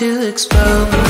to explode.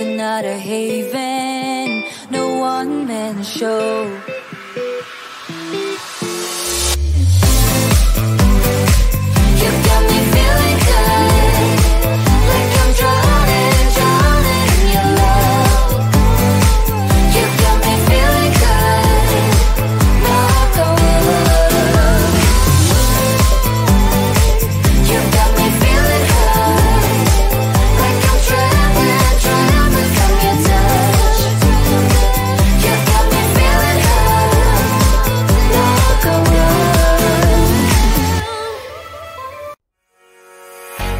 another haven, no one man show.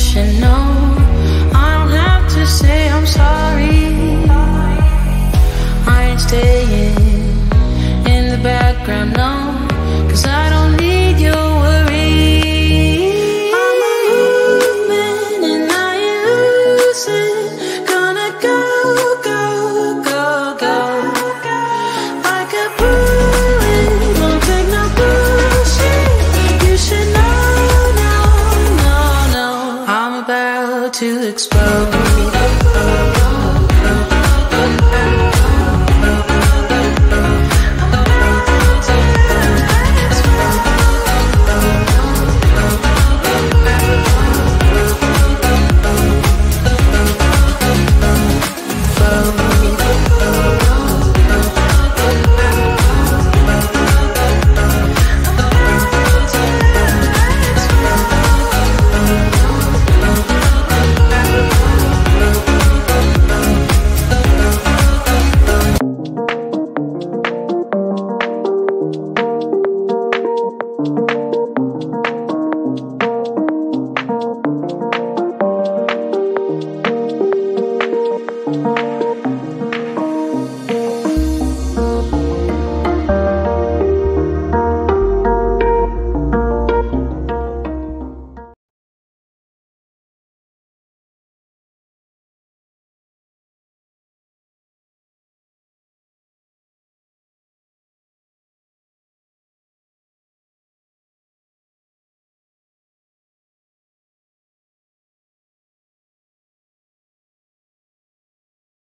emotional. to explode.